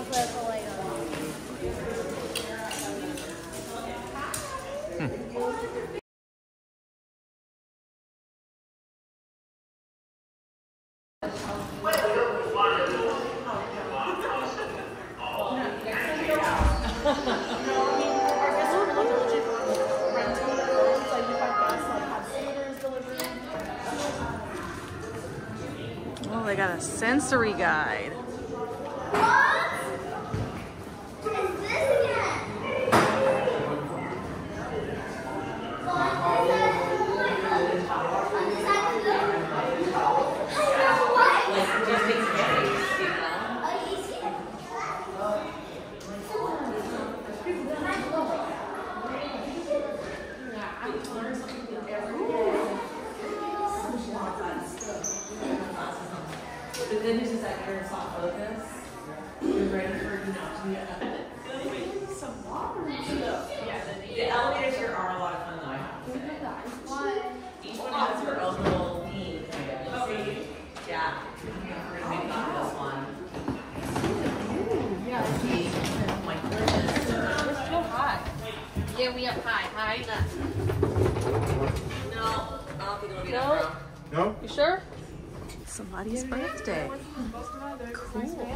Oh, they got a sensory guide. The good news is that you're in soft focus. You're ready for you know to be a some water and stuff. Yeah, the, the elevators here are a lot of fun though. I have to say. Each one has their own little theme kind of. You see? Yeah. We're gonna make it for this one. Yeah. See? Oh my goodness. We're so hot. Yeah, we up high. High enough. No, I don't think it'll be No. that strong. No? You sure? Somebody's birthday. Cool.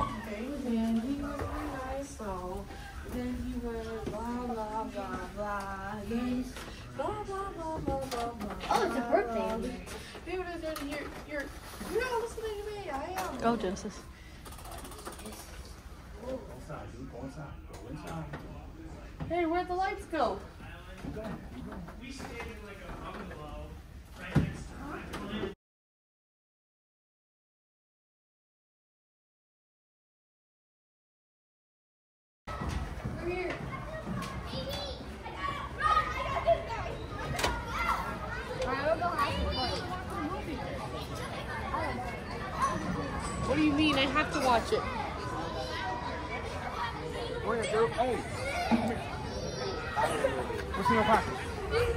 Oh, it's a birthday. Go, Genesis. Hey, where'd the lights go? What do you mean? I have to watch it. Where, girl? Hey. What's in your pocket?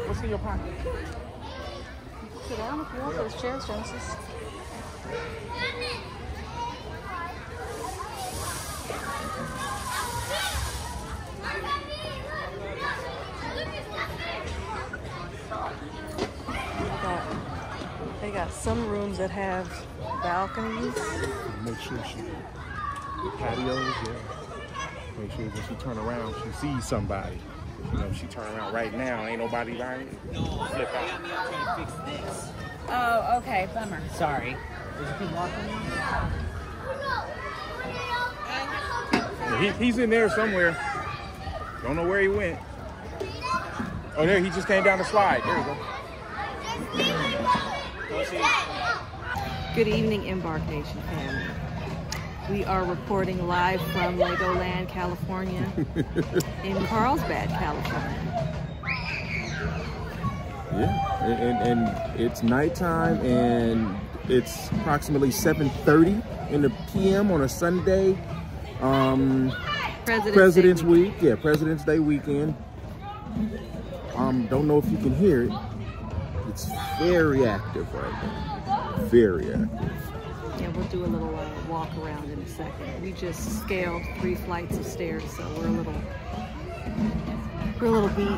What's in your pocket? Sit down if you want those chairs, Genesis. They got some rooms that have balconies. Make sure she patios, yeah. Make sure when she turn around, she sees somebody. You know, if she turn around right now, ain't nobody behind you. Flip out. Oh, okay. Bummer. Sorry. He, he's in there somewhere. Don't know where he went. Oh, there, he just came down the slide. There you go. Good evening, Embark Nation family. We are reporting live from Legoland, California, in Carlsbad, California. Yeah, and, and, it's nighttime, and it's approximately 7:30 in the p.m. on a Sunday. Um, President's, President's Day Week, yeah, President's Day weekend. Um, don't know if you can hear it. It's very active right now. Very active. We'll do a little uh, walk around in a second. We just scaled three flights of stairs, so we're a little, we're a little beat.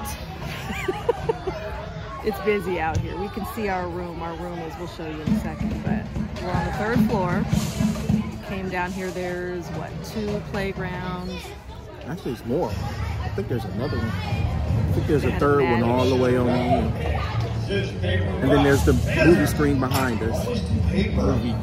it's busy out here. We can see our room. Our room is, we'll show you in a second, but we're on the third floor. Came down here, there's what, two playgrounds. Actually, it's more. I think there's another one. I think there's They a third a one all the way on the end. And then there's the movie screen behind us. Movie,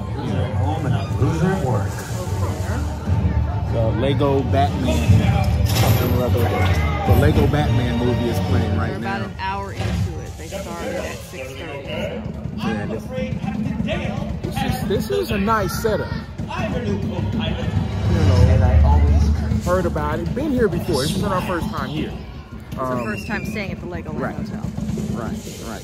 The Lego Batman, something or other. The Lego Batman movie is playing We're right about now. an hour into it. They started at 6.30. Yeah, this, this is this is a nice setup. You know, heard about it. Been here before. This is not our first time here. It's our um, first time staying at the Legoland right. Hotel. Right, right.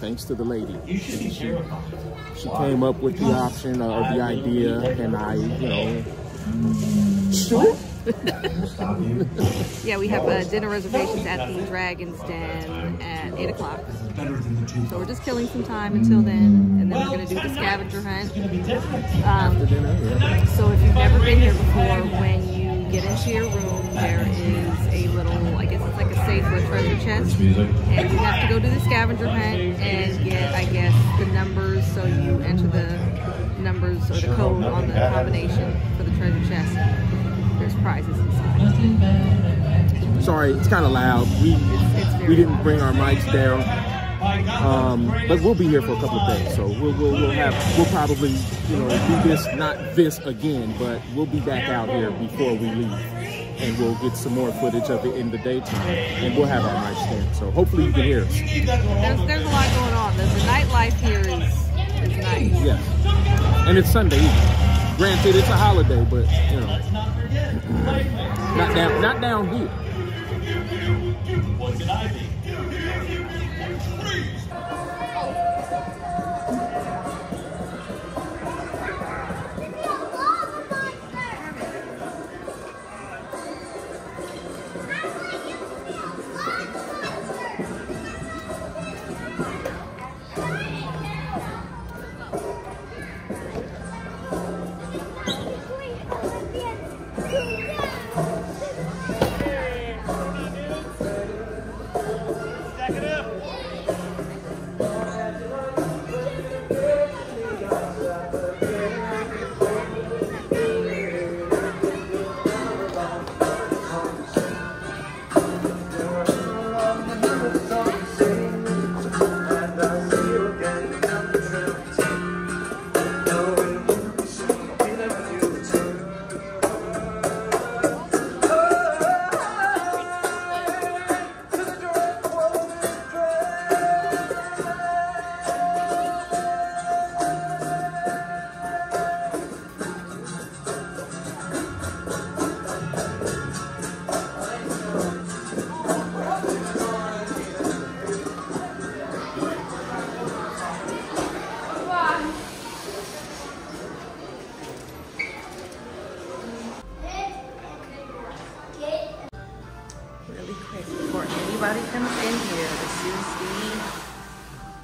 Thanks to the lady. She, she came up with the option or the idea, and I, you know, sure. Yeah, we have uh, dinner reservations at the Dragon's Den at 8 o'clock. So we're just killing some time until then, and then we're going to do the scavenger hunt. Um, so if you've never been here before, when you a safe treasure chest. And you have to go to the scavenger hunt and get, I guess, the numbers. So you enter the numbers or the code on the combination for the treasure chest. There's prizes inside. Sorry, it's kind of loud. We It's very we didn't bring our mics down, um, but we'll be here for a couple of days. So we'll, we'll we'll have we'll probably you know do this not this again, but we'll be back out here before we leave, and we'll get some more footage of it in the daytime, and we'll have our mics there. So hopefully you can hear us. There's, there's a lot going on. The, the nightlife here is, is nice. Yes, and it's Sunday evening. Granted, it's a holiday, but you know, not down not down here. Really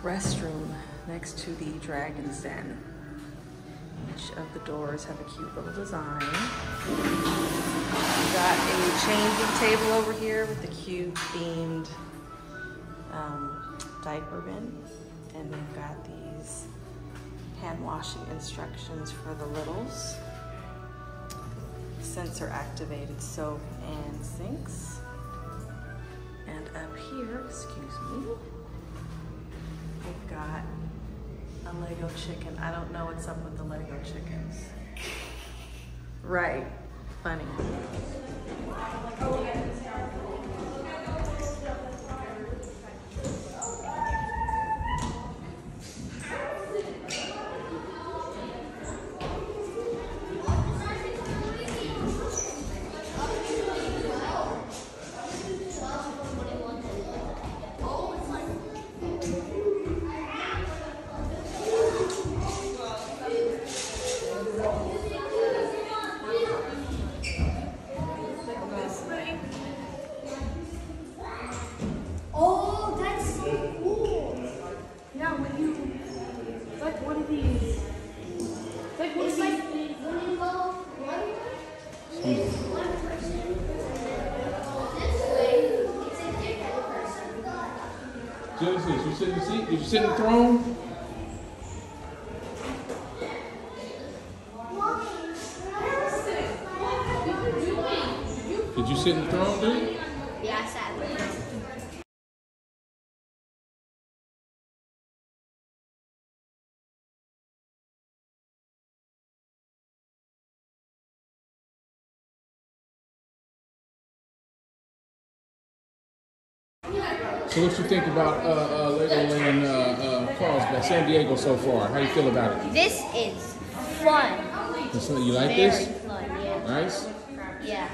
restroom next to the Dragon's Den. Each of the doors have a cute little design. We've got a changing table over here with the cute themed um, diaper bin. And we've got these hand washing instructions for the littles. Sensor activated soap and sinks. And up here, excuse me, we've got a Lego chicken. I don't know what's up with the Lego chickens. Right, funny. You seat? Did you sit in the throne? Did you sit in the throne, dude? So what you think about uh, uh, Legoland uh, uh, Carlsbad, San Diego so far? How you feel about it? This is fun. So you like Very this? fun, yeah. Nice. Yeah.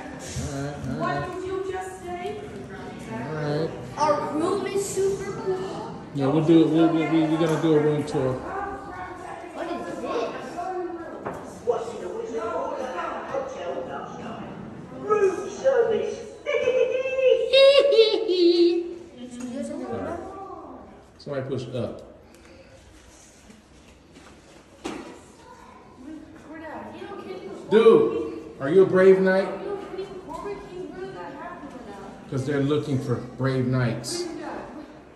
All right. All right. did you just say? All right. Our room is super cool. Yeah, we'll do it. We'll, we'll, we're gonna do a room tour. What is this? Room service. Push up. Dude, are you a brave knight? Because they're looking for brave knights.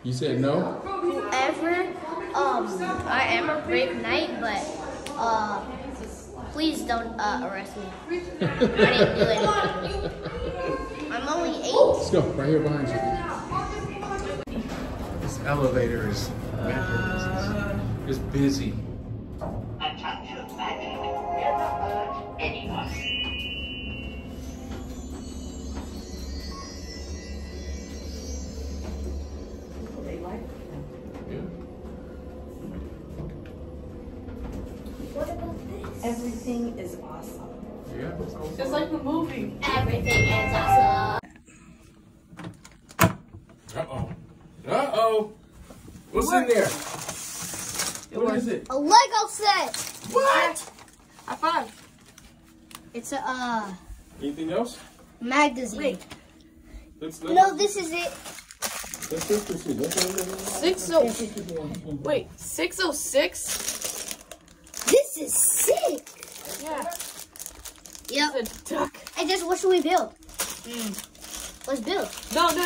You said no? Whoever, um, I am a brave knight, but, uh, please don't, uh, arrest me. I didn't do anything. I'm only eight. Let's go, right here behind you. This elevator is, is busy. Attention magic. Never hurt anyone. They What about this? Everything is awesome. Yeah. Just like the movie. Everything is awesome. What's in there? What is it? A Lego set. What? I found. It's a uh, Anything else? magazine. Wait. Let's, let's, No, this is it. let's, let's, let's, see. Let's, let's, let's, Six oh. Wait, six oh six. This is sick. Yeah, Yep. it's a duck. I just what should we build? Let's build. No, no.